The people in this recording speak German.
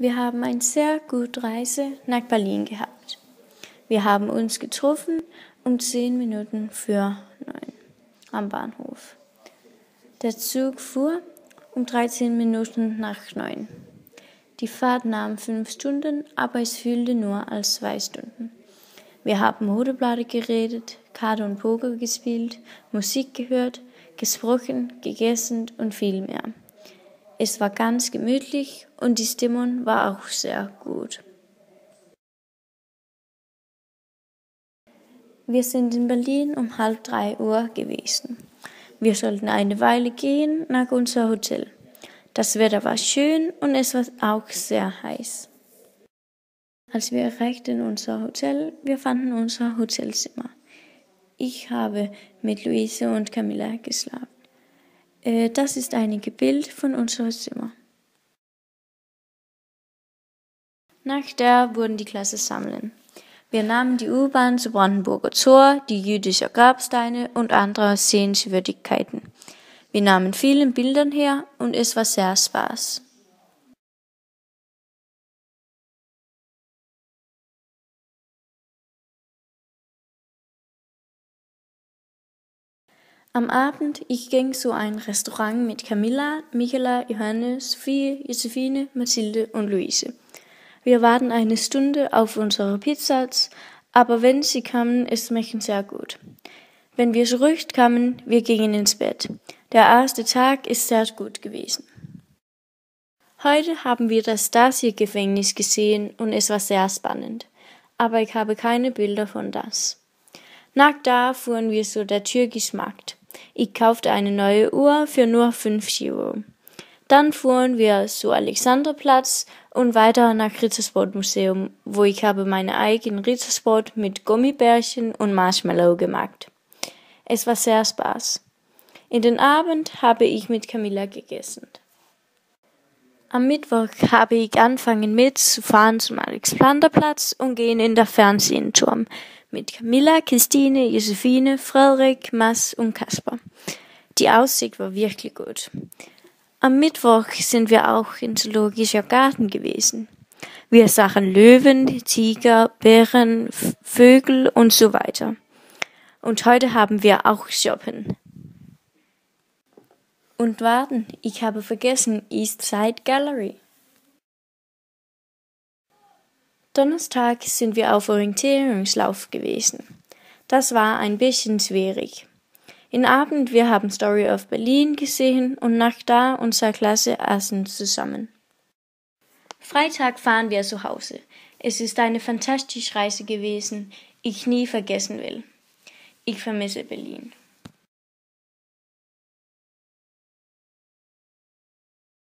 Wir haben eine sehr gute Reise nach Berlin gehabt. Wir haben uns getroffen um zehn Minuten für neun am Bahnhof. Der Zug fuhr um 13 Minuten nach neun. Die Fahrt nahm fünf Stunden, aber es fühlte nur als zwei Stunden. Wir haben Modeblade geredet, Karte und Poker gespielt, Musik gehört, gesprochen, gegessen und viel mehr. Es war ganz gemütlich und die Stimmung war auch sehr gut. Wir sind in Berlin um halb drei Uhr gewesen. Wir sollten eine Weile gehen nach unser Hotel. Das Wetter war schön und es war auch sehr heiß. Als wir erreichten unser Hotel, wir fanden unser Hotelzimmer. Ich habe mit Luise und Camilla geschlafen. Äh, das ist ein Bild von unserem Zimmer. Nach der wurden die Klasse sammeln. Wir nahmen die U-Bahn zu Brandenburger Tor, die jüdische Grabsteine und andere Sehenswürdigkeiten. Wir nahmen vielen Bildern her und es war sehr Spaß. Am Abend ich ging zu einem Restaurant mit Camilla, Michaela, Johannes, Sophie, Josephine, Mathilde und Luise. Wir warten eine Stunde auf unsere Pizzas, aber wenn sie kamen, es schmecken sehr gut. Wenn wir zurückkamen, wir gingen ins Bett. Der erste Tag ist sehr gut gewesen. Heute haben wir das Stasi-Gefängnis gesehen und es war sehr spannend, aber ich habe keine Bilder von das. Nach da fuhren wir zu der türkischen Markt. Ich kaufte eine neue Uhr für nur 5 Euro. Dann fuhren wir zu Alexanderplatz und weiter nach Rittersport Museum, wo ich habe meine eigenen Rittersport mit Gummibärchen und Marshmallow gemacht. Es war sehr Spaß. In den Abend habe ich mit Camilla gegessen. Am Mittwoch habe ich angefangen mitzufahren zum Alexanderplatz und gehen in der Fernsehturm mit Camilla, Christine, Josephine, Frederik, Mass und Kasper. Die Aussicht war wirklich gut. Am Mittwoch sind wir auch in Zoologischer Garten gewesen. Wir sahen Löwen, Tiger, Bären, Vögel und so weiter. Und heute haben wir auch Shoppen. Und warten, ich habe vergessen East Side Gallery. Donnerstag sind wir auf Orientierungslauf gewesen. Das war ein bisschen schwierig. In Abend wir haben Story of Berlin gesehen und nach da unserer Klasse essen zusammen. Freitag fahren wir zu Hause. Es ist eine fantastische Reise gewesen, ich nie vergessen will. Ich vermisse Berlin.